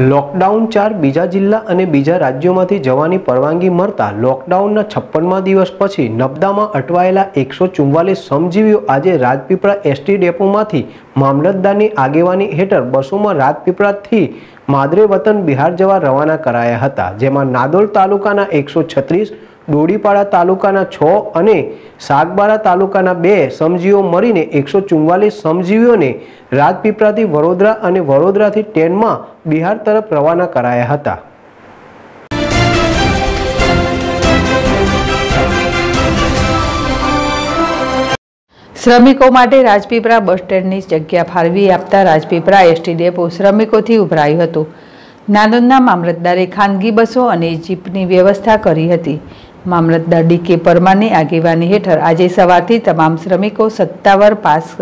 Lockdown ચાર બીજા જિલ્લા અને બીજા રાજ્યોમાંથી જવાની પરવાનગી મળતા લોકડાઉનના છપ્પનમા દિવસ પછી નબદામાં અટવાયેલા એકસો ચુમ્વાલીસ શ્રમજીવીઓ આજે રાજપીપળા એસટી ડેપોમાંથી મામલતદારની આગેવાની હેઠળ બસોમાં રાજપીપળાથી માદરે વતન બિહાર જવા રવાના કરાયા હતા, જેમાં નાદોલ તાલુકાના એકસો છત્રીસ ડોડીપાડા તાલુકાના છ અને સાગબારા તાલુકાના બે સમજીઓ મળીને એકસો ચુમ્માલીસ સમજીવીઓને રાજપીપળાથી વડોદરા અને વડોદરાથી ટ્રેનમાં બિહાર તરફ રવાના કરાયા હતા. શ્રમિકો માટે રાજપીપળા બસ સ્ટેન્ડની જગ્યા ફાળવી આપતા રાજપીપળા એસટી ડેપો શ્રમિકોથી ઉભરાયું હતું. નાંદોદના મામલતદારે ખાનગી બસો અને જીપની વ્યવસ્થા કરી હતી. મામલતદાર ડી કે પરમારની આગેવાની હેઠળ આજે સવારથી તમામ શ્રમિકો સત્તાવાર પાસ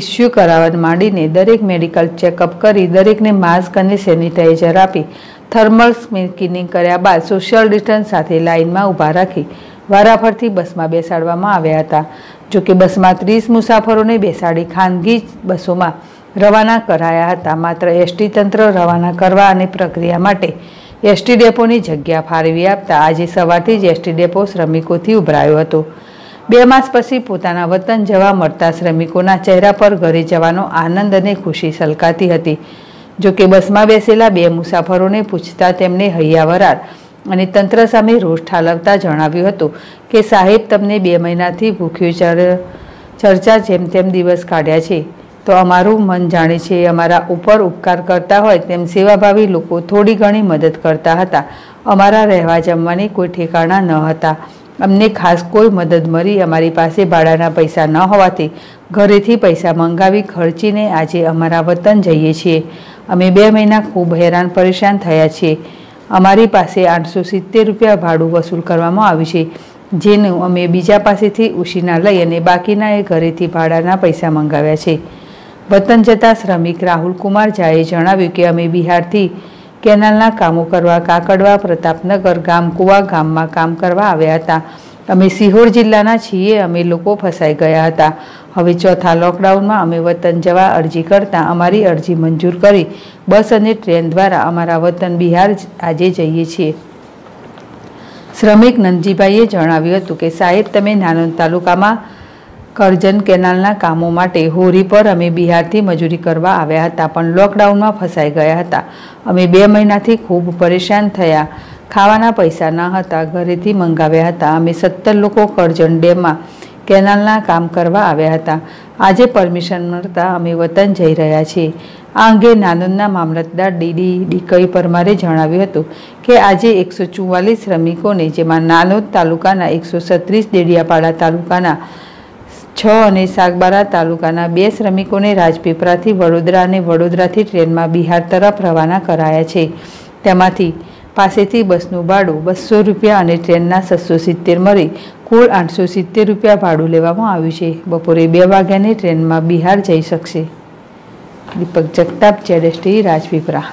ઇસ્યુ કરાવવા માંડીને દરેક મેડિકલ ચેકઅપ કરી દરેકને માસ્ક અને સેનિટાઈઝર આપી થર્મલ સ્કિનિંગ કર્યા બાદ સોશિયલ ડિસ્ટન્સ સાથે લાઇનમાં ઊભા રાખી વારાફરથી બસમાં બેસાડવામાં આવ્યા હતા. જોકે બસમાં ત્રીસ મુસાફરોને બેસાડી ખાનગી બસોમાં રવાના કરાયા હતા. માત્ર એસટી તંત્ર રવાના કરવા અને પ્રક્રિયા માટે એસટી ડેપોની જગ્યા ફાળવી આપતા આજે સવારથી જ એસટી ડેપો શ્રમિકોથી ઉભરાયો હતો. બે માસ પછી પોતાના વતન જવા મળતા શ્રમિકોના ચહેરા પર ઘરે જવાનો આનંદ અને ખુશી સલકાતી હતી. જોકે બસમાં બેસેલા બે મુસાફરોને પૂછતા તેમને હૈયાવરાર અને તંત્ર સામે રોષ ઠાલવતા જણાવ્યું હતું કે સાહેબ, તમને બે મહિનાથી ભૂખ્યું ચર્ચા જેમ તેમ દિવસ કાઢ્યા છે. તો અમારું મન જાણે છે અમારા ઉપર ઉપકાર કરતા હોય તેમ સેવાભાવી લોકો થોડી ઘણી મદદ કરતા હતા. અમારા રહેવા જમવાની કોઈ ઠેકાણા ન હતા. અમને ખાસ કોઈ મદદ મળી અમારી પાસે ભાડાના પૈસા ન હોવાથી ઘરેથી પૈસા મંગાવી ખર્ચીને આજે અમારા વતન જઈએ છીએ. અમે બે મહિના ખૂબ હેરાન પરેશાન થયા છીએ. અમારી પાસે આઠસો સિત્તેર રૂપિયા ભાડું વસૂલ કરવામાં આવ્યું છે, જેનું અમે બીજા પાસેથી ઉશીના લઈ અને બાકીના એ ઘરેથી ભાડાના પૈસા મંગાવ્યા છે. વતન જતા શ્રમિક રાહુલ કુમાર ઝાએ જણાવ્યું કે અમે બિહારથી કેનાલના કામો કરવા કાકડવા પ્રતાપનગર ગામકુવા ગામમાં કામ કરવા આવ્યા હતા. અમે સિહોર જિલ્લાના છીએ, અમે લોકો ફસાઈ ગયા હતા. હવે ચોથા લોકડાઉનમાં અમે વતન જવા અરજી કરતાં અમારી અરજી મંજૂર કરી બસ અને ટ્રેન દ્વારા અમારા વતન બિહાર આજે જઈએ છીએ. શ્રમિક નંદજીભાઈએ જણાવ્યું હતું કે સાહેબ, તમે નાનંદ તાલુકામાં કરજન કેનાલના કામો માટે હોરી પર અમે બિહારથી મજૂરી કરવા આવ્યા હતા, પણ લોકડાઉનમાં ફસાઈ ગયા હતા. અમે બે મહિનાથી ખૂબ પરેશાન થયા. ખાવાના પૈસા ન હતા, ઘરેથી મંગાવ્યા હતા. અમે સત્તર લોકો કરજણ ડેમમાં કેનાલના કામ કરવા આવ્યા હતા. આજે પરમિશન મળતા અમે વતન જઈ રહ્યા છીએ. આ અંગે નાનંદના મામલતદાર ડીડી ડીકઈ પરમારે જણાવ્યું હતું કે આજે એકસો ચુમ્માલીસ શ્રમિકોને, જેમાં નાનોદ તાલુકાના એકસો છત્રીસ દેડિયાપાડા તાલુકાના છ અને સાગબારા તાલુકાના બે શ્રમિકોને રાજપીપળાથી વડોદરા અને વડોદરાથી ટ્રેનમાં બિહાર તરફ રવાના કરાયા છે. તેમાંથી પાસેથી બસનું ભાડું બસો રૂપિયા અને ટ્રેનના છસો સિત્તેર મળી કુલ આઠસો સિત્તેર રૂપિયા ભાડું લેવામાં આવ્યું છે. બપોરે બે વાગ્યાની ટ્રેનમાં બિહાર જઈ શકશે. દીપક જગતાપ જેડેસ્ટી રાજપીપળા.